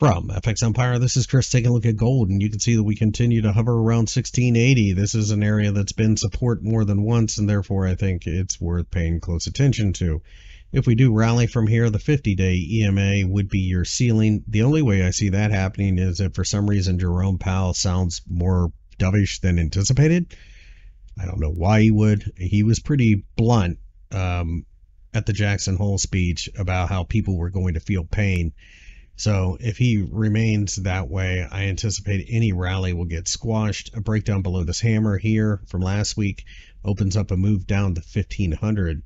From FX Empire, this is Chris taking a look at gold, and you can see that we continue to hover around 1680. This is an area that's been support more than once, and therefore I think it's worth paying close attention to. If we do rally from here, the 50 day EMA would be your ceiling. The only way I see that happening is if for some reason Jerome Powell sounds more dovish than anticipated. I don't know why he would. He was pretty blunt um, at the Jackson Hole speech about how people were going to feel pain. So if he remains that way, I anticipate any rally will get squashed. A breakdown below this hammer here from last week opens up a move down to 1500.